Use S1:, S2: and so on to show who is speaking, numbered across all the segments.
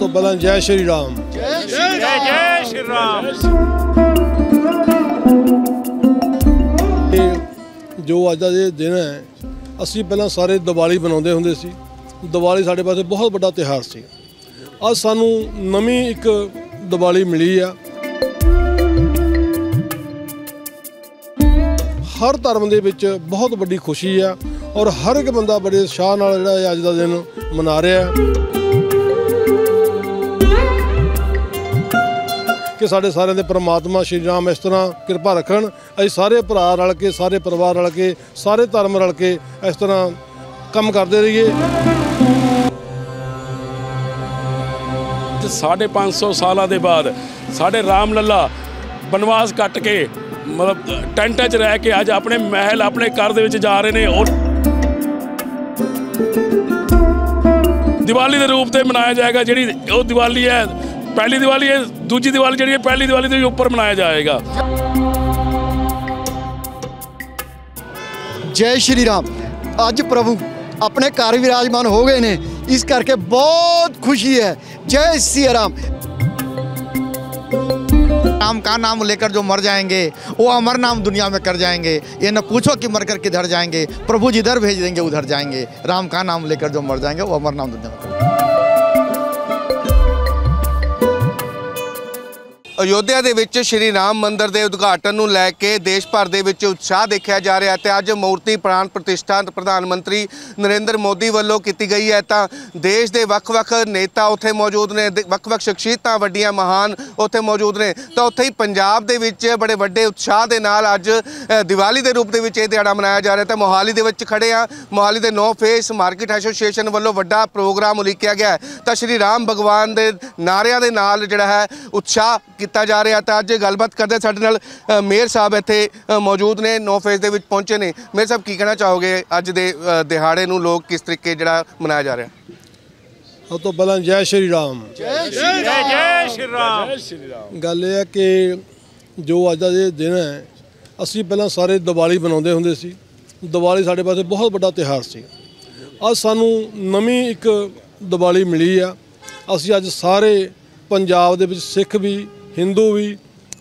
S1: ਤੋਂ ਪਹਿਲਾਂ ਜੈ ਸ਼੍ਰੀ ਰਾਮ
S2: ਜੈ
S3: ਜੈ ਸ਼੍ਰੀ ਰਾਮ
S1: ਜੋ ਅੱਜ ਦਾ ਇਹ ਦਿਨ ਹੈ ਅਸੀਂ ਪਹਿਲਾਂ ਸਾਰੇ ਦੀਵਾਲੀ ਬਣਾਉਂਦੇ ਹੁੰਦੇ ਸੀ। ਦੀਵਾਲੀ ਸਾਡੇ ਪਾਸੇ ਬਹੁਤ ਵੱਡਾ ਤਿਉਹਾਰ ਸੀ। ਅੱਜ ਸਾਨੂੰ ਨਵੀਂ ਇੱਕ ਦੀਵਾਲੀ ਮਿਲੀ ਆ। ਹਰ ਧਰਮ ਦੇ ਵਿੱਚ ਬਹੁਤ ਵੱਡੀ ਖੁਸ਼ੀ ਆ ਔਰ ਹਰ ਇੱਕ ਬੰਦਾ ਬੜੇ ਉਤਸ਼ਾਹ ਨਾਲ ਜਿਹੜਾ ਅੱਜ ਦਾ ਦਿਨ ਮਨਾ ਰਿਹਾ ਕਿ ਸਾਡੇ ਸਾਰਿਆਂ ਦੇ ਪ੍ਰਮਾਤਮਾ ਸ਼੍ਰੀ ਰਾਮ ਇਸ ਤਰ੍ਹਾਂ ਕਿਰਪਾ ਰੱਖਣ, ਅਸੀਂ ਸਾਰੇ ਭਰਾ ਰਲ ਕੇ, ਸਾਰੇ ਪਰਿਵਾਰ ਰਲ ਕੇ, ਸਾਰੇ ਧਰਮ ਰਲ ਕੇ ਇਸ ਤਰ੍ਹਾਂ ਕੰਮ ਕਰਦੇ ਰਹੀਏ।
S4: ਅੱਜ ਸਾਢੇ 500 ਸਾਲਾਂ ਦੇ ਬਾਅਦ ਸਾਡੇ ਰਾਮ ਲੱਲਾ ਬਨਵਾਸ ਕੱਟ ਕੇ ਮਤਲਬ ਟੈਂਟਾਂ 'ਚ ਰਹਿ ਕੇ ਅੱਜ ਆਪਣੇ ਮਹਿਲ ਆਪਣੇ ਘਰ ਦੇ ਵਿੱਚ ਜਾ ਰਹੇ ਨੇ ਔਰ ਦੀਵਾਲੀ ਦੇ ਰੂਪ ਤੇ ਮਨਾਇਆ ਜਾਏਗਾ, ਜਿਹੜੀ ਉਹ ਦੀਵਾਲੀ ਹੈ, ਪਹਿਲੀ ਦੀਵਾਲੀ ਹੈ, ਦੂਜੀ ਦੀਵਾਲੀ ਜਿਹੜੀ ਹੈ, ਪਹਿਲੀ ਦੀਵਾਲੀ ਦੇ ਉੱਪਰ ਮਨਾਇਆ ਜਾਏਗਾ।
S2: ਜੈ ਸ਼੍ਰੀ ਰਾਮ। ਅੱਜ ਪ੍ਰਭੂ ਆਪਣੇ ਘਰ ਵਿਰਾਜਮਾਨ ਹੋ ਗਏ ਨੇ। ਇਸ ਕਰਕੇ ਬਹੁਤ ਖੁਸ਼ੀ ਹੈ। ਜੈ ਸ਼੍ਰੀ ਰਾਮ।
S5: राम का नाम लेकर जो मर जाएंगे वो अमर नाम दुनिया में कर जाएंगे ये न पूछो कि मर कर किधर जाएंगे प्रभु जिधर भेज देंगे उधर जाएंगे राम का नाम लेकर जो मर जाएंगे वो अमर नाम दुनिया में
S6: ਅਯੋਧਿਆ ਦੇ ਵਿੱਚ ਸ਼੍ਰੀ ਰਾਮ ਮੰਦਿਰ ਦੇ ਉਦਘਾਟਨ ਨੂੰ ਲੈ ਕੇ ਦੇਸ਼ ਭਰ ਦੇ ਵਿੱਚ ਉਤਸ਼ਾਹ ਦੇਖਿਆ ਜਾ ਰਿਹਾ ਹੈ ਤੇ ਅੱਜ ਮੂਰਤੀ ਪ੍ਰਾਣ ਪ੍ਰਤਿਸ਼ਠਾ ਪ੍ਰਧਾਨ ਮੰਤਰੀ ਨਰਿੰਦਰ ਮੋਦੀ ਵੱਲੋਂ ਕੀਤੀ ਗਈ ਹੈ। ਤਾਂ ਦੇਸ਼ ਦੇ ਵੱਖ-ਵੱਖ ਨੇਤਾ ਉੱਥੇ ਮੌਜੂਦ ਨੇ ਦੇ- ਵੱਖ-ਵੱਖ ਸ਼ਖਸੀਅਤਾਂ ਵੱਡੀਆਂ ਮਹਾਨ ਉੱਥੇ ਮੌਜੂਦ ਨੇ। ਤਾਂ ਉੱਥੇ ਹੀ ਪੰਜਾਬ ਦੇ ਵਿੱਚ ਬੜੇ ਵੱਡੇ ਉਤਸ਼ਾਹ ਦੇ ਨਾਲ ਅੱਜ ਦੀਵਾਲੀ ਦੇ ਰੂਪ ਦੇ ਵਿੱਚ ਇਹ ਦਿਹਾੜਾ ਮਨਾਇਆ ਜਾ ਰਿਹਾ ਤਾਂ ਮੋਹਾਲੀ ਦੇ ਵਿੱਚ ਖੜੇ ਆ ਮੋਹਾਲੀ ਦੇ ਨੌ ਫੇਸ ਮਾਰਕੀਟ ਐਸੋਸੀਏਸ਼ਨ ਵੱਲੋਂ ਵੱਡਾ ਪ੍ਰੋਗਰਾਮ ਉਲੀਕਿਆ ਗਿਆ ਤਾਂ ਸ਼੍ਰੀ ਰਾਮ ਭਗਵਾਨ ਦੇ ਨਾਰਿਆਂ ਦੇ ਨਾਲ ਜਿਹੜਾ ਹੈ, ਉਤਸ਼ਾਹ ਕੀਤਾ ਜਾ ਰਿਹਾ ਤਾਂ ਅੱਜ ਗੱਲਬਾਤ ਕਰਦੇ ਸਾਡੇ ਨਾਲ ਮੇਅਰ ਸਾਹਿਬ ਇੱਥੇ ਮੌਜੂਦ ਨੇ ਨੋ ਫੇਸ ਦੇ ਵਿੱਚ ਪਹੁੰਚੇ ਨੇ। ਮੇਅਰ ਸਾਹਿਬ ਕੀ ਕਹਿਣਾ ਚਾਹੋਗੇ ਅੱਜ ਦੇ ਦਿਹਾੜੇ ਨੂੰ ਲੋਕ ਕਿਸ ਤਰੀਕੇ ਜਿਹੜਾ ਮਨਾਇਆ ਜਾ ਰਿਹਾ?
S1: ਸਭ ਤੋਂ ਪਹਿਲਾਂ ਜੈ ਸ਼੍ਰੀ ਰਾਮ।
S2: ਜੈ ਸ਼੍ਰੀ
S3: ਜੈ
S2: ਰਾਮ।
S3: ਜੈ ਸ਼੍ਰੀ ਰਾਮ।
S1: ਗੱਲ ਇਹ ਹੈ ਕਿ ਜੋ ਅੱਜ ਦਾ ਇਹ ਦਿਨ ਹੈ ਅਸੀਂ ਪਹਿਲਾਂ ਸਾਰੇ ਦੀਵਾਲੀ ਬਣਾਉਂਦੇ ਹੁੰਦੇ ਸੀ। ਦੀਵਾਲੀ ਸਾਡੇ ਪਾਸੇ ਬਹੁਤ ਵੱਡਾ ਤਿਉਹਾਰ ਸੀ। ਅੱਜ ਸਾਨੂੰ ਨਵੀਂ ਇੱਕ ਦੀਵਾਲੀ ਮਿਲੀ ਆ। ਅਸੀਂ ਅੱਜ ਸਾਰੇ ਪੰਜਾਬ ਦੇ ਵਿੱਚ ਸਿੱਖ ਵੀ ਹਿੰਦੂ ਵੀ,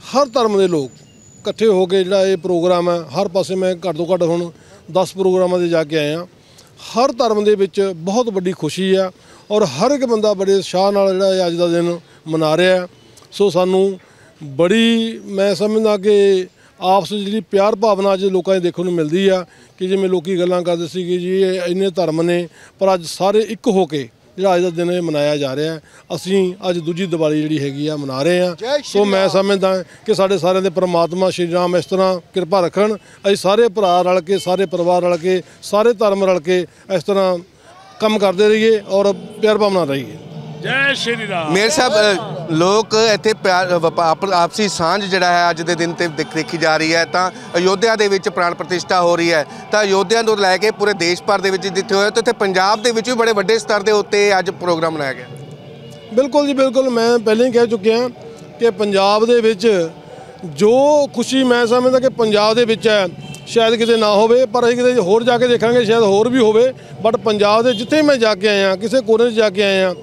S1: ਹਰ ਧਰਮ ਦੇ ਲੋਕ ਇਕੱਠੇ ਹੋ ਕੇ ਜਿਹੜਾ ਇਹ ਪ੍ਰੋਗਰਾਮ ਹੈ, ਹਰ ਪਾਸੇ ਮੈਂ ਘੱਟ ਤੋਂ ਘੱਟ ਹੁਣ 10 ਪ੍ਰੋਗਰਾਮਾਂ ਤੇ ਜਾ ਕੇ ਆਇਆ। ਹਰ ਧਰਮ ਦੇ ਵਿੱਚ ਬਹੁਤ ਵੱਡੀ ਖੁਸ਼ੀ ਆ ਔਰ ਹਰ ਇੱਕ ਬੰਦਾ ਬੜੇ ਉਤਸ਼ਾਹ ਨਾਲ ਜਿਹੜਾ ਇਹ ਅੱਜ ਦਾ ਦਿਨ ਮਨਾ ਰਿਹਾ ਸੋ ਸਾਨੂੰ ਬੜੀ, ਮੈਂ ਸਮਝਦਾ ਕਿ ਆਪਸ ਜਿਹੜੀ ਪਿਆਰ ਭਾਵਨਾ ਅੱਜ ਲੋਕਾਂ ਦੇ ਦੇਖਣ ਨੂੰ ਮਿਲਦੀ ਆ ਕਿ ਜਿਵੇਂ ਲੋਕੀ ਗੱਲਾਂ ਕਰਦੇ ਸੀ ਕਿ ਜੀ ਇਹ ਇੰਨੇ ਧਰਮ ਨੇ, ਪਰ ਅੱਜ ਸਾਰੇ ਇੱਕ ਹੋ ਕੇ ਜਿਹੜਾ ਅੱਜ ਦਾ ਦਿਨ ਇਹ ਮਨਾਇਆ ਜਾ ਰਿਹਾ ਹੈ। ਅਸੀਂ ਅੱਜ ਦੂਜੀ ਦੀਵਾਲੀ ਜਿਹੜੀ ਹੈਗੀ ਆ ਮਨਾ ਰਹੇ ਆ ਸੋ ਮੈਂ। ਸਮਝਦਾ ਕਿ ਸਾਡੇ ਸਾਰਿਆਂ ਦੇ ਪ੍ਰਮਾਤਮਾ ਸ਼੍ਰੀ ਰਾਮ ਇਸ ਤਰ੍ਹਾਂ ਕਿਰਪਾ ਰੱਖਣ ਅਸੀਂ ਸਾਰੇ ਭਰਾ ਰਲ ਕੇ ਸਾਰੇ ਪਰਿਵਾਰ ਰਲ ਕੇ ਸਾਰੇ ਧਰਮ ਰਲ ਕੇ ਇਸ ਤਰ੍ਹਾਂ ਕੰਮ ਕਰਦੇ ਰਹੀਏ ਔਰ ਪਿਆਰ ਭਾਵਨਾ ਰਹੀਏ
S4: ਜੈ ਸ਼੍ਰੀ ਰਾਮ।
S6: ਮੇਰ ਸਾਹਿਬ ਲੋਕ ਇੱਥੇ ਪਿਆਰ ਆਪਸੀ ਸਾਂਝ ਜਿਹੜਾ ਹੈ ਅੱਜ ਦੇ ਦਿਨ ਤੇ ਦੇਖ- ਦੇਖੀ ਜਾ ਰਹੀ ਹੈ। ਤਾਂ ਅਯੋਧਿਆ ਦੇ ਵਿੱਚ ਪ੍ਰਾਣ ਪ੍ਰਤਿਸ਼ਠਾ ਹੋ ਰਹੀ ਹੈ। ਤਾਂ ਅਯੋਧਿਆ ਤੋਂ ਲੈ ਕੇ ਪੂਰੇ ਦੇਸ਼ ਭਰ ਦੇ ਵਿੱਚ ਜਿੱਥੇ ਹੋਇਆ ਤੇ ਇੱਥੇ ਪੰਜਾਬ ਦੇ ਵਿੱਚ ਵੀ ਬੜੇ ਵੱਡੇ ਸਤਰ ਦੇ ਉੱਤੇ ਅੱਜ ਪ੍ਰੋਗਰਾਮ ਮਨਾਇਆ ਗਿਆ।
S1: ਬਿਲਕੁਲ ਜੀ ਬਿਲਕੁਲ। ਮੈਂ ਪਹਿਲਾਂ ਹੀ ਕਹਿ ਚੁੱਕਿਆ ਕਿ ਪੰਜਾਬ ਦੇ ਵਿੱਚ ਜੋ ਖੁਸ਼ੀ ਮੈਂ ਸਮਝਦਾ ਕਿ ਪੰਜਾਬ ਦੇ ਵਿੱਚ ਹੈ ਸ਼ਾਇਦ ਕਿਤੇ ਨਾ ਹੋਵੇ ਪਰ ਅਸੀਂ ਕਿਤੇ ਹੋਰ ਜਾ ਕੇ ਦੇਖਾਂਗੇ ਸ਼ਾਇਦ ਹੋਰ ਵੀ ਹੋਵੇ। ਬਟ ਪੰਜਾਬ ਦੇ ਜਿੱਥੇ ਮੈਂ ਜਾ ਕੇ ਆਇਆ ਕਿਸੇ ਕੋਨੇ 'ਚ ਜਾ ਕੇ ਆਇਆ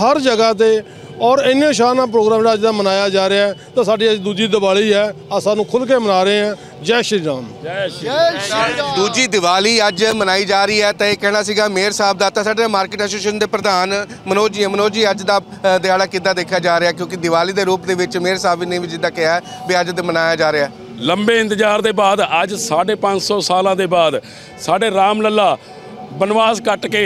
S1: ਹਰ ਜਗ੍ਹਾ ਤੇ ਔਰ ਇੰਨੇ ਸ਼ਾਨ ਨਾਲ ਪ੍ਰੋਗਰਾਮ ਜਿਹੜਾ ਅੱਜ ਦਾ ਮਨਾਇਆ ਜਾ ਰਿਹਾ ਹੈ ਤਾਂ ਸਾਡੀ ਅੱਜ ਦੂਜੀ ਦੀਵਾਲੀ ਹੈ ਆ ਸਾਨੂੰ ਖੁੱਲ੍ਹ ਕੇ ਮਨਾ ਰਹੇ ਹਾਂ। ਜੈ ਸ਼੍ਰੀ ਰਾਮ।
S4: ਜੈ ਸ਼੍ਰੀ
S2: ਜੈ ਸ਼੍ਰੀ ਰਾਮ।
S6: ਦੂਜੀ ਦੀਵਾਲੀ ਅੱਜ ਮਨਾਈ ਜਾ ਰਹੀ ਹੈ ਤਾਂ ਇਹ ਕਹਿਣਾ ਸੀਗਾ ਮੇਅਰ ਸਾਹਿਬ ਦਾ ਤਾਂ ਸਾਡੇ ਮਾਰਕੀਟ ਐਸੋਸੀਏਸ਼ਨ ਦੇ ਪ੍ਰਧਾਨ ਮਨੋਜ ਜੀ ਮਨੋਜ ਜੀ ਅੱਜ ਦਾ ਦਿਹਾੜਾ ਕਿੱਦਾਂ ਦੇਖਿਆ ਜਾ ਰਿਹਾ? ਕਿਉਂਕਿ ਦੀਵਾਲੀ ਦੇ ਰੂਪ ਦੇ ਵਿੱਚ ਮੇਅਰ ਸਾਹਿਬ ਨੇ ਵੀ ਜਿੱਦਾਂ ਕਿਹਾ ਹੈ ਵੀ ਅੱਜ ਤੇ ਮਨਾਇਆ ਜਾ ਰਿਹਾ
S4: ਲੰਬੇ ਇੰਤਜ਼ਾਰ ਦੇ ਬਾਅਦ ਅੱਜ 550 ਸਾਲਾਂ ਦੇ ਬਾਅਦ ਸਾਡੇ ਰਾਮ ਲੱਲਾ ਬਨਵਾਸ ਕੱਟ ਕੇ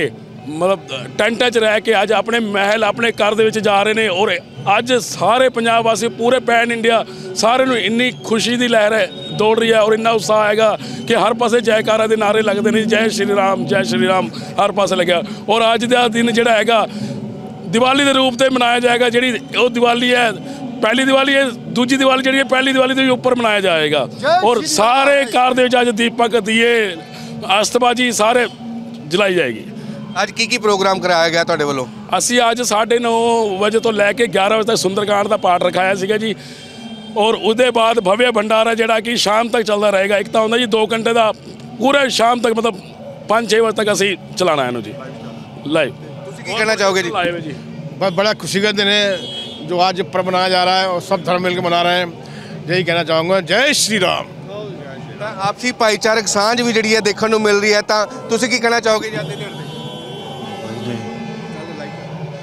S4: ਮਤਲਬ ਟੈਂਟਾਂ 'ਚ ਰਹਿ ਕੇ ਅੱਜ ਆਪਣੇ ਮਹਿਲ ਆਪਣੇ ਘਰ ਦੇ ਵਿੱਚ ਜਾ ਰਹੇ ਨੇ ਔਰ ਅੱਜ ਸਾਰੇ ਪੰਜਾਬ ਵਾਸੀ ਪੂਰੇ ਪੈਨ ਇੰਡੀਆ ਸਾਰੇ ਨੂੰ ਇੰਨੀ ਖੁਸ਼ੀ ਦੀ ਲਹਿਰ ਹੈ ਦੌੜ ਰਹੀ ਹੈ ਔਰ ਇੰਨਾ ਉਤਸ਼ਾਹ ਹੈਗਾ ਕਿ ਹਰ ਪਾਸੇ ਜੈਕਾਰਾ ਦੇ ਨਾਰੇ ਲੱਗਦੇ ਨੇ ਜੈ ਸ਼੍ਰੀ ਰਾਮ ਜੈ ਸ਼੍ਰੀ ਰਾਮ ਹਰ ਪਾਸੇ ਲੱਗਿਆ। ਔਰ ਅੱਜ ਦਾ ਦਿਨ ਜਿਹੜਾ ਹੈਗਾ ਦੀਵਾਲੀ ਦੇ ਰੂਪ ਤੇ ਮਨਾਇਆ ਜਾਏਗਾ ਜਿਹੜੀ ਉਹ ਦੀਵਾਲੀ ਹੈ ਪਹਿਲੀ ਦੀਵਾਲੀ ਹੈ ਦੂਜੀ ਦੀਵਾਲੀ ਜਿਹੜੀ ਹੈ ਪਹਿਲੀ ਦੀਵਾਲੀ ਤੋਂ ਉੱਪਰ ਮਨਾਇਆ ਜਾਏਗਾ। ਔਰ
S2: ਸ਼੍ਰੀ।
S4: ਘਰ ਦੇ ਵਿੱਚ ਅੱਜ ਦੀਪਕ ਦੀਏ ਅਸਤਬਾਜੀ ਸਾਰੇ ਜਲਾਈ ਜਾਏਗੀ।
S6: ਅੱਜ ਕੀ ਕੀ ਪ੍ਰੋਗਰਾਮ ਕਰਾਇਆ ਗਿਆ ਤੁਹਾਡੇ ਵੱਲੋਂ
S4: ਅਸੀਂ ਅੱਜ 9:30 ਵਜੇ ਤੋਂ ਲੈ ਕੇ 11 ਵਜੇ ਤੱਕ ਸੁੰਦਰਕਾਂਡ ਦਾ ਪਾਠ ਰਖਾਇਆ ਸੀਗਾ ਜੀ ਔਰ ਉਹਦੇ ਬਾਅਦ ਭਵਯ ਭੰਡਾਰਾ ਜਿਹੜਾ ਕਿ ਸ਼ਾਮ ਤੱਕ ਚੱਲਦਾ ਰਹੇਗਾ ਇੱਕ ਤਾਂ ਹੁੰਦਾ ਜੀ 2 ਘੰਟੇ ਦਾ ਪੂਰੇ ਸ਼ਾਮ ਤੱਕ ਮਤਲਬ 5-6 ਵਜੇ ਤੱਕ ਅਸੀਂ ਚਲਾਣਾ ਇਹਨੂੰ ਜੀ ਲਾਈਵ
S6: ਤੁਸੀਂ ਕੀ ਕਹਿਣਾ ਚਾਹੋਗੇ ਜੀ
S4: ਲਾਈਵ ਜੀ
S7: बस बड़ा खुशी का दिन है जो आज पर्व मनाया जा रहा है और सब धर्म मिलकर मना रहे हैं यही कहना चाहूँगा जय श्री राम
S6: ਤਾਂ ਆਪਸੀ ਭਾਈਚਾਰਕ ਸਾਂਝ ਵੀ ਜਿਹੜੀ ਹੈ ਦੇਖਣ ਨੂੰ ਮਿਲ ਰਹੀ ਹੈ ਤਾਂ ਤੁਸੀਂ ਕੀ ਕਹਿਣਾ ਚਾਹੋਗੇ ਜੀ ਅੱਜ ਦੇ ਦਿਨ ਤੇ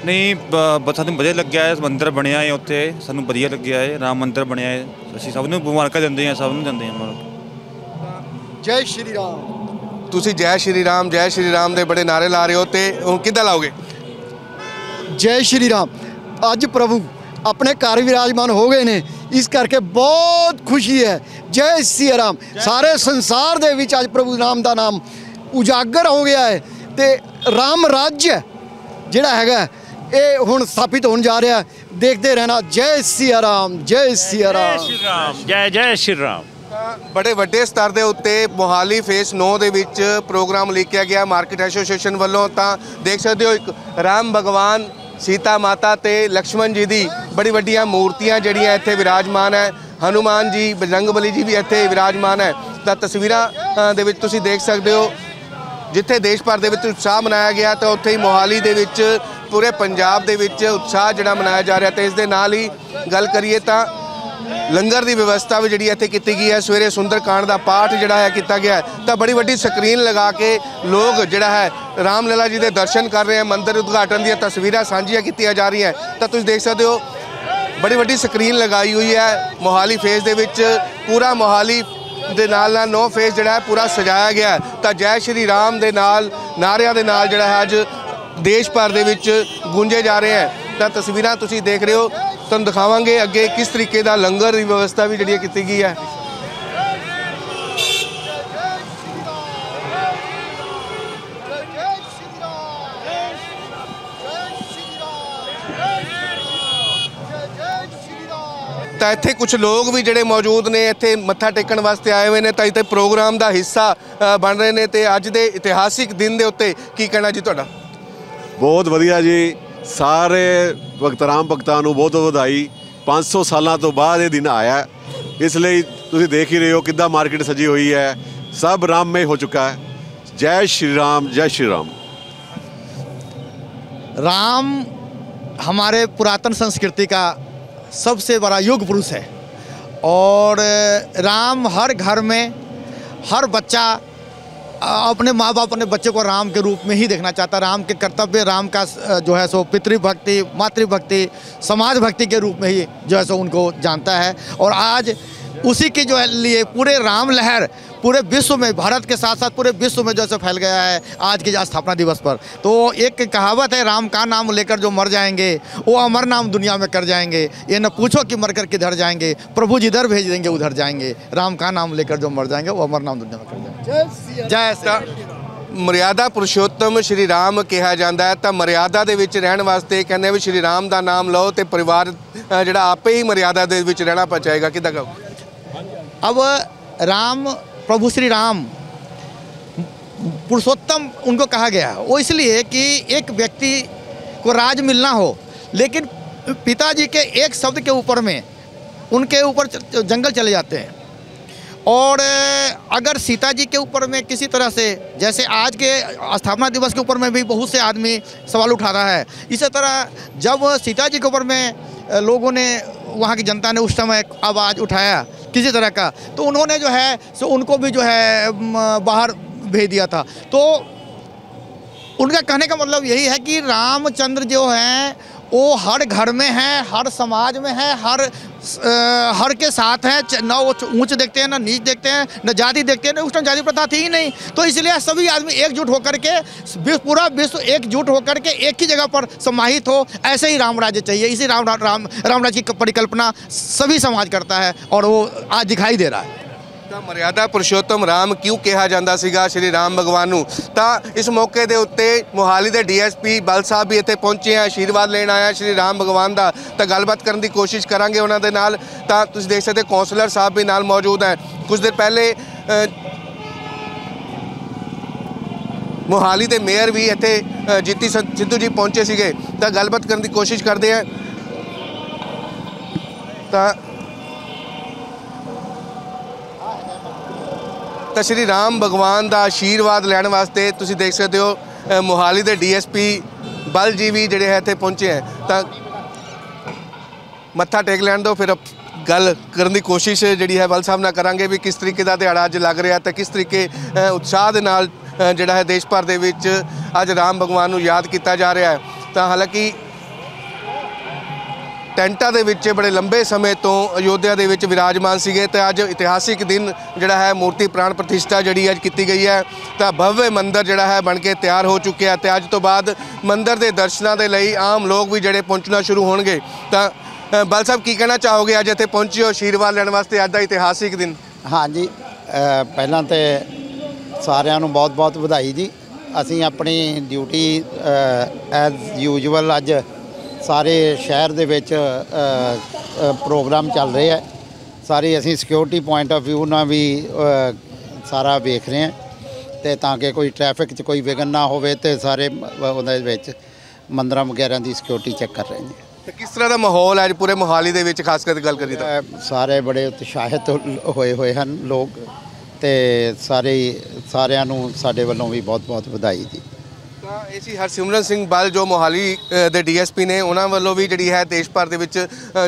S8: ਨਹੀਂ ਬ- ਸਾਨੂੰ ਵਧੀਆ ਲੱਗਿਆ ਹੈ ਮੰਦਿਰ ਬਣਿਆ ਹੈ ਉੱਥੇ ਸਾਨੂੰ ਵਧੀਆ ਲੱਗਿਆ ਹੈ ਰਾਮ ਮੰਦਿਰ ਬਣਿਆ ਹੈ। ਅਸੀਂ ਸਭ ਨੂੰ ਮੁਬਾਰਕਾਂ ਦਿੰਦੇ ਹਾਂ ਸਭ ਨੂੰ ਦਿੰਦੇ ਹਾਂ ਮੁਬਾਰਕ।
S2: ਜੈ ਸ਼੍ਰੀ ਰਾਮ।
S6: ਤੁਸੀਂ ਜੈ ਸ਼੍ਰੀ ਰਾਮ ਜੈ ਸ਼੍ਰੀ ਰਾਮ ਦੇ ਬੜੇ ਨਾਰੇ ਲਾ ਰਹੇ ਹੋ ਤੇ ਹੁਣ ਕਿੱਦਾਂ ਲਾਓਗੇ?
S2: ਜੈ ਸ਼੍ਰੀ ਰਾਮ। ਅੱਜ ਪ੍ਰਭੂ ਆਪਣੇ ਘਰ ਵਿਰਾਜਮਾਨ ਹੋ ਗਏ ਨੇ ਇਸ ਕਰਕੇ ਬਹੁਤ ਖੁਸ਼ੀ ਹੈ। ਜੈ ਸ਼੍ਰੀ ਰਾਮ। ਸਾਰੇ ਸੰਸਾਰ ਦੇ ਵਿੱਚ ਅੱਜ ਪ੍ਰਭੂ ਨਾਮ ਦਾ ਨਾਮ ਉਜਾਗਰ ਹੋ ਗਿਆ ਹੈ ਤੇ ਰਾਮ ਰਾਜ ਜਿਹੜਾ ਹੈਗਾ ਇਹ ਹੁਣ ਸਥਾਪਿਤ ਹੋਣ ਜਾ ਰਿਹਾ ਦੇਖਦੇ ਰਹਿਣਾ। ਜੈ ਸ਼੍ਰੀ ਰਾਮ ਜੈ
S3: ਸਿਆ
S2: ਰਾਮ।
S3: ਜੈ ਜੈ ਸ਼੍ਰੀ ਰਾਮ।
S6: ਬੜੇ ਵੱਡੇ ਸਤਰ ਦੇ ਉੱਤੇ ਮੋਹਾਲੀ ਫੇਸ 9 ਦੇ ਵਿੱਚ ਪ੍ਰੋਗਰਾਮ ਲਿਖਿਆ ਗਿਆ ਮਾਰਕੀਟ ਐਸੋਸੀਏਸ਼ਨ ਵੱਲੋਂ। ਤਾਂ ਦੇਖ ਸਕਦੇ ਹੋ ਇੱਕ ਰਾਮ ਭਗਵਾਨ ਸੀਤਾ ਮਾਤਾ ਤੇ ਲక్ష్మణ ਜੀ ਦੀ ਬੜੀ ਵੱਡੀਆਂ ਮੂਰਤੀਆਂ ਜਿਹੜੀਆਂ ਇੱਥੇ ਵਿਰਾਜਮਾਨ ਹੈ। ਹਨੂਮਾਨ ਜੀ ਬਜਰੰਗਬਲੀ ਜੀ ਵੀ ਇੱਥੇ ਵਿਰਾਜਮਾਨ ਹੈ। ਤਾਂ ਤਸਵੀਰਾਂ ਦੇ ਵਿੱਚ ਤੁਸੀਂ ਦੇਖ ਸਕਦੇ ਹੋ। ਜਿੱਥੇ ਦੇਸ਼ ਭਰ ਦੇ ਵਿੱਚ ਉਤਸ਼ਾਹ ਮਨਾਇਆ ਗਿਆ ਤਾਂ ਉੱਥੇ ਹੀ ਮੋਹਾਲੀ ਦੇ ਵਿੱਚ ਪੂਰੇ ਪੰਜਾਬ ਦੇ ਵਿੱਚ ਉਤਸ਼ਾਹ ਜਿਹੜਾ ਮਨਾਇਆ ਜਾ ਰਿਹਾ ਤੇ ਇਸ ਦੇ ਨਾਲ ਹੀ ਗੱਲ ਕਰੀਏ ਤਾਂ ਲੰਗਰ ਦੀ ਵਿਵਸਥਾ ਵੀ ਜਿਹੜੀ ਇੱਥੇ ਕੀਤੀ ਗਈ ਹੈ। ਸਵੇਰੇ ਸੁੰਦਰਕਾਂਡ ਦਾ ਪਾਠ ਜਿਹੜਾ ਹੈ ਕੀਤਾ ਗਿਆ ਤਾਂ ਬੜੀ ਵੱਡੀ ਸਕਰੀਨ ਲਗਾ ਕੇ ਲੋਕ ਜਿਹੜਾ ਹੈ ਰਾਮਲਲਾ ਜੀ ਦੇ ਦਰਸ਼ਨ ਕਰ ਰਹੇ ਹਨ ਮੰਦਿਰ ਉਦਘਾਟਨ ਦੀਆਂ ਤਸਵੀਰਾਂ ਸਾਂਝੀਆਂ ਕੀਤੀਆਂ ਜਾ ਰਹੀਆਂ ਤਾਂ ਤੁਸੀਂ ਦੇਖ ਸਕਦੇ ਹੋ, ਬੜੀ ਵੱਡੀ ਸਕਰੀਨ ਲਗਾਈ ਹੋਈ ਹੈ ਮੋਹਾਲੀ ਫੇਸ ਦੇ ਵਿੱਚ। ਪੂਰਾ ਮੋਹਾਲੀ ਦੇ ਨਾਲ ਨਾਲ ਨੌ ਫੇਸ ਜਿਹੜਾ ਹੈ ਪੂਰਾ ਸਜਾਇਆ ਗਿਆ ਤਾਂ ਜੈ ਸ਼੍ਰੀ ਰਾਮ ਦੇ ਨਾਲ, ਨਾਰਿਆਂ ਦੇ ਨਾਲ ਜਿਹੜਾ ਹੈ ਅੱਜ ਦੇਸ਼ ਭਰ ਦੇ ਵਿੱਚ ਗੂੰਜੇ ਜਾ ਰਹੇ ਹੈ। ਤਾਂ ਤਸਵੀਰਾਂ ਤੁਸੀਂ ਦੇਖ ਰਹੇ ਹੋ। ਤੁਹਾਨੂੰ ਦਿਖਾਵਾਂਗੇ ਅੱਗੇ ਕਿਸ ਤਰੀਕੇ ਦਾ ਲੰਗਰ ਦੀ ਵਿਵਸਥਾ ਵੀ ਜਿਹੜੀ ਹੈ ਕੀਤੀ ਗਈ ਹੈ। ਤਾਂ ਇੱਥੇ ਕੁਝ ਲੋਕ ਵੀ ਜਿਹੜੇ ਮੌਜੂਦ ਨੇ, ਇੱਥੇ ਮੱਥਾ ਟੇਕਣ ਵਾਸਤੇ ਆਏ ਹੋਏ ਨੇ। ਤਾਂ ਇੱਥੇ ਪ੍ਰੋਗਰਾਮ ਦਾ ਹਿੱਸਾ ਬਣ ਰਹੇ ਨੇ ਤੇ ਅੱਜ ਦੇ ਇਤਿਹਾਸਿਕ ਦਿਨ ਦੇ ਉੱਤੇ ਕੀ ਕਹਿਣਾ ਜੀ ਤੁਹਾਡਾ?
S9: ਬਹੁਤ ਵਧੀਆ ਜੀ। ਸਾਰੇ ਭਗਤਰਾਮ ਭਗਤਾਂ ਨੂੰ ਬਹੁਤ ਵਧਾਈ। 500 ਸਾਲਾਂ ਤੋਂ ਬਾਅਦ ਇਹ ਦਿਨ ਆਇਆ। ਇਸ ਲਈ ਤੁਸੀਂ ਦੇਖ ਹੀ ਰਹੇ ਹੋ ਕਿੱਦਾਂ ਮਾਰਕੀਟ ਸਜੀ ਹੋਈ ਹੈ। ਸਭ ਰਾਮਮੇ ਹੋ ਚੁੱਕਾ ਹੈ। ਜੈ ਸ਼੍ਰੀ ਰਾਮ, ਜੈ ਸ਼੍ਰੀ ਰਾਮ।
S5: ਰਾਮ ਹਮਾਰੇ ਪੁਰਾਤਨ ਸੰਸਕ੍ਰਿਤੀ संस्कृति ਸਭ सबसे बड़ा युग ਪੁਰਸ਼ ਹੈ। ਔਰ ਰਾਮ ਹਰ ਘਰ में ਹਰ ਬੱਚਾ अपने माँ बाप अपने बच्चे को राम के रूप में ही देखना चाहता है। राम के कर्तव्य, राम का जो है सो पितृभक्ति, मातृभक्ति समाज भक्ति के रूप में ही जो है सो उनको जानता है। और आज उसी के जो है लिए पूरे राम लहर पूरे विश्व में भारत के साथ साथ पूरे विश्व में जैसे फैल गया है आज के स्थापना दिवस पर तो एक कहावत है राम का नाम लेकर जो मर जाएंगे वो अमर नाम दुनिया में कर जाएंगे ये न पूछो कि मर कर किधर जाएंगे प्रभु जिधर भेज देंगे उधर जाएंगे राम का नाम लेकर जो मर जाएंगे वो अमर नाम दुनिया में कर जाएंगे जय श्री राम।
S6: ਮਰਿਆਦਾ ਪੁਰਸ਼ੋਤਮ ਸ਼੍ਰੀ ਰਾਮ ਕਿਹਾ ਜਾਂਦਾ ਹੈ ਤਾਂ ਮਰਿਆਦਾ ਦੇ ਵਿੱਚ ਰਹਿਣ ਵਾਸਤੇ ਕਹਿੰਦੇ ਵੀ ਸ਼੍ਰੀ ਰਾਮ ਦਾ ਨਾਮ ਲਓ ਤੇ ਪਰਿਵਾਰ ਅ, ਜਿਹੜਾ ਆਪੇ ਹੀ ਮਰਿਆਦਾ ਦੇ ਵਿੱਚ ਰਹਿਣਾ ਪਚਾਏਗਾ ਕਿਦਾਂ ਕਹੋ
S5: अब राम, प्रभु श्री राम, पुरुषोत्तम उनको कहा गया वो इसलिए कि एक व्यक्ति को राज मिलना हो, लेकिन पिताजी के एक शब्द के ऊपर में उनके ऊपर जंगल चले जाते हैं। और अगर सीता जी के ऊपर में किसी तरह से, जैसे आज के स्थापना दिवस के ऊपर में भी बहुत से आदमी सवाल उठा रहा है। इसी तरह जब सीता जी के ऊपर में, लोगों ने, वहाँ की जनता ने उस समय आवाज़ उठाया किसी तरह का तो उन्होंने जो है सो उनको भी जो है म, बाहर भेज दिया था तो उनका कहने का मतलब यही है कि रामचंद्र जो हैं वो हर घर में हैं, हर समाज में हैं, हर हर के साथ हैं न वो ऊंच देखते हैं, न नीच देखते हैं, न जाति देखते हैं, ना उस टाइम जाति प्रथा थी ही नहीं। तो इसलिए सभी आदमी एकजुट होकर के पूरा विश्व एकजुट होकर के एक ही जगह पर समाहित हो, ऐसे ही राम राज्य चाहिए। इसी राम राम राम राज्य की परिकल्पना सभी समाज करता है और वो आज दिखाई दे रहा है।
S6: ਤਾਂ ਮਰਿਆਦਾ ਪੁਰਸ਼ੋਤਮ ਰਾਮ ਕਿਉਂ ਕਿਹਾ ਜਾਂਦਾ ਸੀਗਾ ਸ਼੍ਰੀ ਰਾਮ ਭਗਵਾਨ ਨੂੰ? ਤਾਂ ਇਸ ਮੌਕੇ ਦੇ ਉੱਤੇ ਮੋਹਾਲੀ ਦੇ ਡੀਐਸਪੀ ਬਲ ਸਾਹਿਬ ਵੀ ਇੱਥੇ ਪਹੁੰਚੇ ਆ ਆਸ਼ੀਰਵਾਦ ਲੈਣ ਆਇਆ ਸ਼੍ਰੀ ਰਾਮ ਭਗਵਾਨ ਦਾ। ਤਾਂ ਗੱਲਬਾਤ ਕਰਨ ਦੀ ਕੋਸ਼ਿਸ਼ ਕਰਾਂਗੇ ਉਹਨਾਂ ਦੇ ਨਾਲ। ਤਾਂ ਤੁਸੀਂ ਦੇਖ ਸਕਦੇ ਕੌਂਸਲਰ ਸਾਹਿਬ ਵੀ ਨਾਲ ਮੌਜੂਦ ਹੈ। ਕੁਝ ਦਿਨ ਪਹਿਲੇ ਮੋਹਾਲੀ ਦੇ ਮੇਅਰ ਵੀ ਇੱਥੇ ਜੀਤੀ ਸਿੱਧੂ ਜੀ ਪਹੁੰਚੇ ਸੀਗੇ। ਤਾਂ ਗੱਲਬਾਤ ਕਰਨ ਦੀ ਕੋਸ਼ਿਸ਼ ਕਰਦੇ ਆ। ਤਾਂ ਤਾਂ ਸ਼੍ਰੀ ਰਾਮ ਭਗਵਾਨ ਦਾ ਆਸ਼ੀਰਵਾਦ ਲੈਣ ਵਾਸਤੇ ਤੁਸੀਂ ਦੇਖ ਸਕਦੇ ਹੋ ਮੋਹਾਲੀ ਦੇ ਡੀਐਸਪੀ ਬਲ ਜੀ ਵੀ ਜਿਹੜੇ ਹੈ ਇੱਥੇ ਪਹੁੰਚੇ ਹੈ। ਤਾਂ ਮੱਥਾ ਟੇਕ ਲੈਣ ਦਿਓ, ਫਿਰ ਗੱਲ ਕਰਨ ਦੀ ਕੋਸ਼ਿਸ਼ ਜਿਹੜੀ ਹੈ ਬਲ ਸਾਹਿਬ ਨਾਲ ਕਰਾਂਗੇ ਵੀ ਕਿਸ ਤਰੀਕੇ ਦਾ ਦਿਹਾੜਾ ਅੱਜ ਲੱਗ ਰਿਹਾ ਤੇ ਕਿਸ ਤਰੀਕੇ ਉਤਸ਼ਾਹ ਦੇ ਨਾਲ ਜਿਹੜਾ ਹੈ ਦੇਸ਼ ਭਰ ਦੇ ਵਿੱਚ ਅੱਜ ਰਾਮ ਭਗਵਾਨ ਨੂੰ ਯਾਦ ਕੀਤਾ ਜਾ ਰਿਹਾ ਹੈ। ਤਾਂ ਹਾਲਾਂਕਿ ਟੈਂਟਾਂ ਦੇ ਵਿੱਚ ਬੜੇ ਲੰਬੇ ਸਮੇਂ ਤੋਂ ਅਯੋਧਿਆ ਦੇ ਵਿੱਚ ਵਿਰਾਜਮਾਨ ਸੀਗੇ ਤੇ ਅੱਜ ਇਤਿਹਾਸਿਕ ਦਿਨ ਜਿਹੜਾ ਹੈ, ਮੂਰਤੀ ਪ੍ਰਾਣ ਪ੍ਰਤਿਸ਼ਠਾ ਜਿਹੜੀ ਅੱਜ ਕੀਤੀ ਗਈ ਹੈ, ਤਾਂ ਭਵਯ ਮੰਦਿਰ ਜਿਹੜਾ ਹੈ ਬਣ ਕੇ ਤਿਆਰ ਹੋ ਚੁੱਕਿਆ ਤੇ ਅੱਜ ਤੋਂ ਬਾਅਦ ਮੰਦਿਰ ਦੇ ਦਰਸ਼ਨਾਂ ਦੇ ਲਈ ਆਮ ਲੋਕ ਵੀ ਜਿਹੜੇ ਪਹੁੰਚਣਾ ਸ਼ੁਰੂ ਹੋਣਗੇ। ਤਾਂ ਬਲ ਸਾਹਿਬ ਕੀ ਕਹਿਣਾ ਚਾਹੋਗੇ ਅੱਜ ਇੱਥੇ ਪਹੁੰਚੇ ਹੋ ਆਸ਼ੀਰਵਾਦ ਲੈਣ ਵਾਸਤੇ ਅੱਜ ਦਾ ਇਤਿਹਾਸਿਕ ਦਿਨ?
S10: ਹਾਂਜੀ ਪਹਿਲਾਂ ਤੇ ਸਾਰਿਆਂ ਨੂੰ ਬਹੁਤ-ਬਹੁਤ ਵਧਾਈ ਜੀ। ਅਸੀਂ ਆਪਣੀ ਡਿਊਟੀ ਐਜ਼ ਯੂਜੂਅਲ ਅੱਜ ਸਾਰੇ ਸ਼ਹਿਰ ਦੇ ਵਿੱਚ ਪ੍ਰੋਗਰਾਮ ਚੱਲ ਰਹੇ ਹੈ ਸਾਰੇ ਅਸੀਂ ਸਿਕਿਉਰਿਟੀ ਪੁਆਇੰਟ ਆਫ View ਨਾਲ ਵੀ ਸਾਰਾ ਵੇਖ ਰਹੇ ਹਾਂ ਤੇ ਤਾਂ ਕਿ ਕੋਈ ਟ੍ਰੈਫਿਕ 'ਚ ਕੋਈ ਵਿਘਨ ਨਾ ਹੋਵੇ ਤੇ ਸਾਰੇ ਉਹਦੇ ਵਿੱਚ ਮੰਦਰਾਂ ਵਗੈਰਾ ਦੀ ਸਿਕਿਉਰਿਟੀ ਚੈੱਕ ਕਰ ਰਹੇ ਨੇ।
S6: ਤੇ ਕਿਸ ਤਰ੍ਹਾਂ ਦਾ ਮਾਹੌਲ ਹੈ ਅੱਜ ਪੂਰੇ ਮੋਹਾਲੀ ਦੇ ਵਿੱਚ ਖਾਸ ਕਰਕੇ ਗੱਲ ਕਰੀ ਤਾਂ?
S10: ਸਾਰੇ ਬੜੇ ਉਤਸ਼ਾਹਿਤ ਹੋਏ ਹੋਏ ਹਨ ਲੋਕ ਤੇ ਸਾਰੇ ਸਾਰਿਆਂ ਨੂੰ ਸਾਡੇ ਵੱਲੋਂ ਵੀ ਬਹੁਤ-ਬਹੁਤ ਵਧਾਈ ਜੀ।
S6: ਤਾਂ ਇਹ ਸੀ ਹਰਸਿਮਰਨ ਸਿੰਘ ਬਲ ਜੋ ਮੋਹਾਲੀ ਦੇ ਡੀਐਸਪੀ ਨੇ। ਉਹਨਾਂ ਵੱਲੋਂ ਵੀ ਜਿਹੜੀ ਹੈ ਦੇਸ਼ ਭਰ ਦੇ ਵਿੱਚ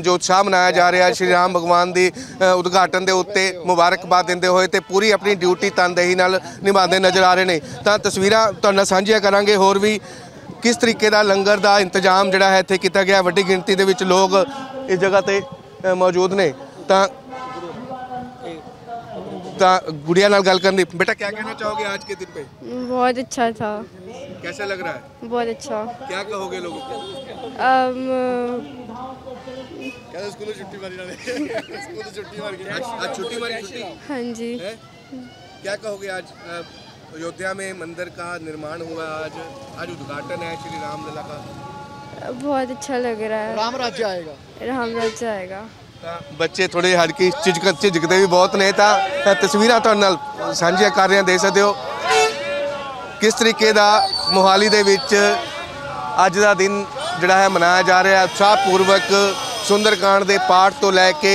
S6: ਜੋ ਉਤਸ਼ਾਹ ਮਨਾਇਆ ਜਾ ਰਿਹਾ, ਸ਼੍ਰੀ ਰਾਮ ਭਗਵਾਨ ਦੀ ਉਦਘਾਟਨ ਦੇ ਉੱਤੇ ਮੁਬਾਰਕਬਾਦ ਦਿੰਦੇ ਹੋਏ ਤੇ ਪੂਰੀ ਆਪਣੀ ਡਿਊਟੀ ਤਨਦੇਹੀ ਨਾਲ ਨਿਭਾਉਂਦੇ ਨਜ਼ਰ ਆ ਰਹੇ ਨੇ। ਤਾਂ ਤਸਵੀਰਾਂ ਤੁਹਾਨੂੰ ਸਾਂਝੀਆਂ ਕਰਾਂਗੇ। ਹੋਰ ਵੀ ਕਿਸ ਤਰੀਕੇ ਦਾ ਲੰਗਰ ਦਾ ਇੰਤਜ਼ਾਮ ਜਿਹੜਾ ਹੈ ਇੱਥੇ ਕੀਤਾ ਗਿਆ, ਵੱਡੀ ਗਿਣਤੀ ਦੇ ਵਿੱਚ ਲੋਕ ਇਸ ਜਗ੍ਹਾ ਤੇ ਮੌਜੂਦ ਨੇ। ਤਾਂ ਤਾਂ ਗੁੜੀਆ ਨਾਲ ਗੱਲ ਕਰਨ ਦੀ। ਬੇਟਾ ਕੀ ਕਹਿਣਾ ਚਾਹੋਗੇ ਅੱਜ ਦੇ ਦਿਨ 'ਤੇ?
S11: ਬਹੁਤ ਅੱਛਾ ਥਾ।
S6: कैसा लग रहा है
S11: बहुत अच्छा
S6: क्या कहोगे लोगों को
S11: अम,
S7: ਕਹਿੰਦੇ ਸਕੂਲੋਂ ਛੁੱਟੀ ਮਾਰੀ ਨਾਲੇ ਸਕੂਲੋਂ ਛੁੱਟੀ ਮਾਰ ਗਈ
S6: आज आज छुट्टी मारी छुट्टी
S11: हाँ जी
S6: है क्या कहोगे आज अ, अयोध्या में मंदिर का निर्माण हुआ आज आज उद्घाटन है श्री राम लला का
S11: बहुत अच्छा लग रहा है
S2: ਰਾਮ ਰਾਜ ਆਏਗਾ
S11: राम राज्य आएगा
S6: ਤਾਂ ਬੱਚੇ ਥੋੜੇ ਹਲਕੀ ਝਿਜਕ ਝਿਜਕਦੇ ਵੀ ਬਹੁਤ ਨੇ ਤਾਂ ਅ, ਤਸਵੀਰਾਂ ਤੁਹਾਡੇ ਨਾਲ ਸਾਂਝੀਆਂ ਕਰ ਰਹੇ ਹਾਂ ਦੇਖ ਸਕਦੇ ਹੋ ਕਿਸ ਤਰੀਕੇ ਦਾ ਮੋਹਾਲੀ ਦੇ ਵਿੱਚ ਅੱਜ ਦਾ ਦਿਨ ਜਿਹੜਾ ਹੈ ਮਨਾਇਆ ਜਾ ਰਿਹਾ ਹੈ? ਉਤਸ਼ਾਹਪੂਰਵਕ ਸੁੰਦਰਕਾਂਡ ਦੇ ਪਾਠ ਤੋਂ ਲੈ ਕੇ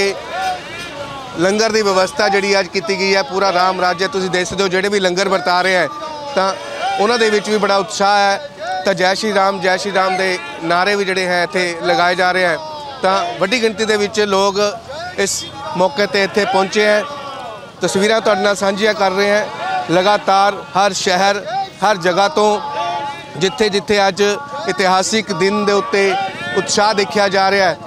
S6: ਲੰਗਰ ਦੀ ਵਿਵਸਥਾ ਜਿਹੜੀ ਅੱਜ ਕੀਤੀ ਗਈ ਹੈ, ਪੂਰਾ ਰਾਮ ਰਾਜ ਤੁਸੀਂ ਦੇਖ ਸਕਦੇ ਹੋ, ਜਿਹੜੇ ਵੀ ਲੰਗਰ ਵਰਤਾ ਰਹੇ ਹੈ, ਤਾਂ ਉਹਨਾਂ ਦੇ ਵਿੱਚ ਵੀ ਬੜਾ ਉਤਸ਼ਾਹ ਹੈ। ਤਾਂ ਜੈ ਸ਼੍ਰੀ ਰਾਮ, ਜੈ ਸ਼੍ਰੀ ਰਾਮ ਦੇ ਨਾਰੇ ਵੀ ਜਿਹੜੇ ਹੈ, ਇੱਥੇ ਲਗਾਏ ਜਾ ਰਹੇ ਹੈ। ਤਾਂ ਵੱਡੀ ਗਿਣਤੀ ਦੇ ਵਿੱਚ ਲੋਕ ਇਸ ਮੌਕੇ ਤੇ ਇੱਥੇ ਪਹੁੰਚੇ ਹੈ। ਤਸਵੀਰਾਂ ਤੁਹਾਡੇ ਨਾਲ ਸਾਂਝੀਆਂ ਕਰ ਰਹੇ ਹਾਂ। ਲਗਾਤਾਰ ਹਰ ਸ਼ਹਿਰ ਹਰ ਜਗ੍ਹਾ ਤੋਂ ਜਿੱਥੇ ਜਿੱਥੇ ਅੱਜ ਇਤਿਹਾਸਿਕ ਦਿਨ ਦੇ ਉੱਤੇ ਉਤਸ਼ਾਹ ਦੇਖਿਆ ਜਾ ਰਿਹਾ ਹੈ।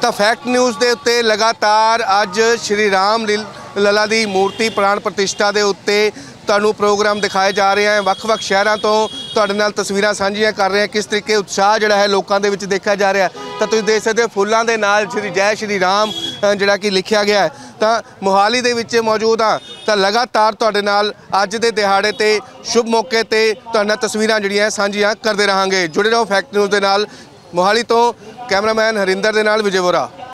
S6: ਤਾਂ ਫੈਕਟ ਨਿਊਜ਼ ਦੇ ਉੱਤੇ ਲਗਾਤਾਰ ਅੱਜ ਸ਼੍ਰੀ ਰਾਮ ਲੀਲ- ਲੱਲਾ ਦੀ ਮੂਰਤੀ ਪ੍ਰਾਣ ਪ੍ਰਤਿਸ਼ਠਾ ਦੇ ਉੱਤੇ ਤੁਹਾਨੂੰ ਪ੍ਰੋਗਰਾਮ ਦਿਖਾਏ ਜਾ ਰਹੇ ਹਨ। ਵੱਖ-ਵੱਖ ਸ਼ਹਿਰਾਂ ਤੋਂ ਤੁਹਾਡੇ ਨਾਲ ਤਸਵੀਰਾਂ ਸਾਂਝੀਆਂ ਕਰ ਰਹੇ ਹਾਂ। ਕਿਸ ਤਰੀਕੇ ਉਤਸ਼ਾਹ ਜਿਹੜਾ ਹੈ ਲੋਕਾਂ ਦੇ ਵਿੱਚ ਦੇਖਿਆ ਜਾ ਰਿਹਾ ਤਾਂ ਤੁਸੀਂ ਦੇਖ ਸਕਦੇ ਹੋ ਫੁੱਲਾਂ ਦੇ ਨਾਲ ਸ਼੍ਰੀ, ਜੈ ਸ਼੍ਰੀ ਰਾਮ ਜਿਹੜਾ ਕਿ ਲਿਖਿਆ ਗਿਆ ਹੈ। ਤਾਂ ਮੋਹਾਲੀ ਦੇ ਵਿੱਚ ਮੌਜੂਦ ਹਾਂ। ਤਾਂ ਲਗਾਤਾਰ ਤੁਹਾਡੇ ਨਾਲ ਅੱਜ ਦੇ ਦਿਹਾੜੇ ਤੇ ਸ਼ੁਭ ਮੌਕੇ ਤੇ ਤੁਹਾਡੇ ਤਸਵੀਰਾਂ ਜਿਹੜੀਆਂ ਸਾਂਝੀਆਂ ਕਰਦੇ ਰਹਾਂਗੇ। ਜੁੜੇ ਰਹੋ ਫੈਕਟ ਨਿਊਜ਼ ਦੇ ਨਾਲ। ਮੋਹਾਲੀ ਤੋਂ ਕੈਮਰਾਮੈਨ ਹਰਿੰਦਰ ਦੇ ਨਾਲ ਵਿਜੇ ਵੋਰਾ।